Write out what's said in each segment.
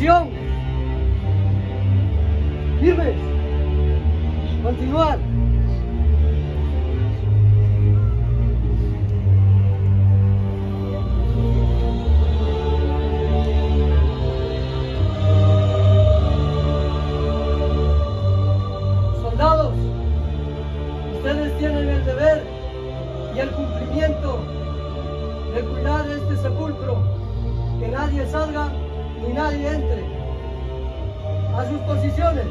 Firmes. Continuar. Soldados, ustedes tienen el deber y el cumplimiento de cuidar este sepulcro, que nadie salga ni nadie entre a sus posiciones.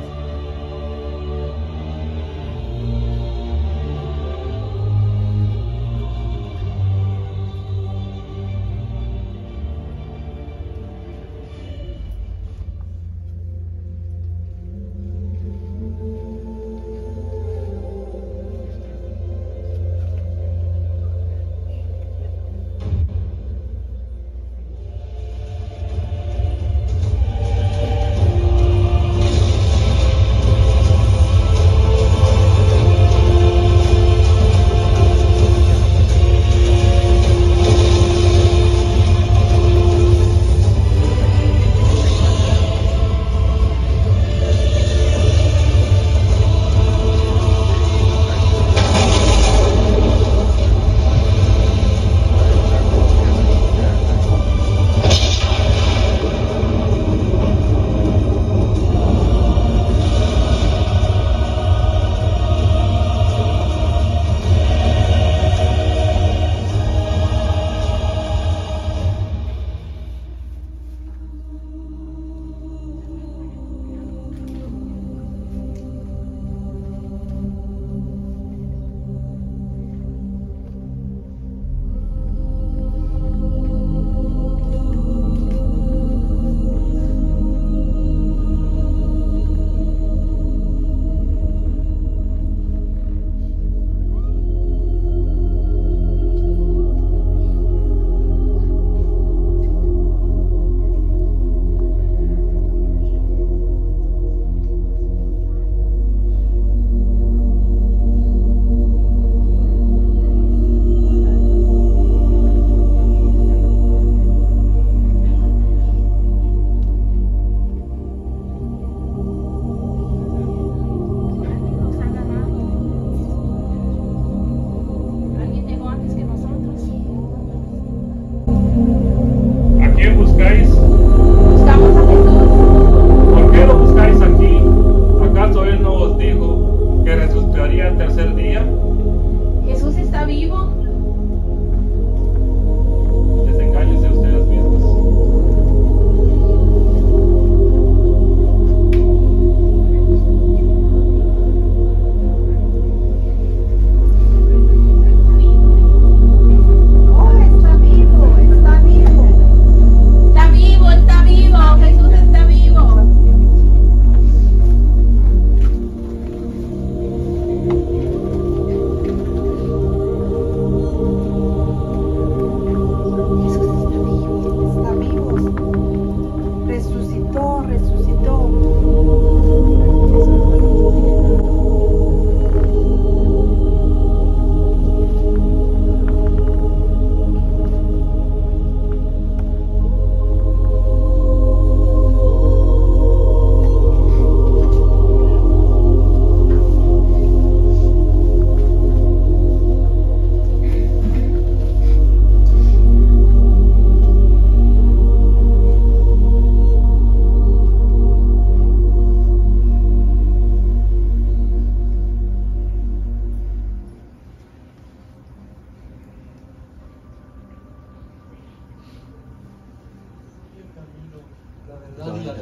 ¿A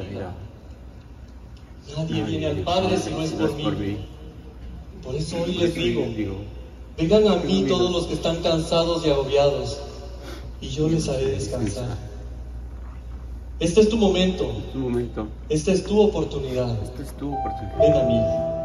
vida. Nadie viene al Padre si no es por mí. Por eso hoy les digo, vengan a mí todos los que están cansados y agobiados, y yo les haré descansar. Este es tu momento, Un momento. esta es tu oportunidad. Esta es tu oportunidad. Ven a mí.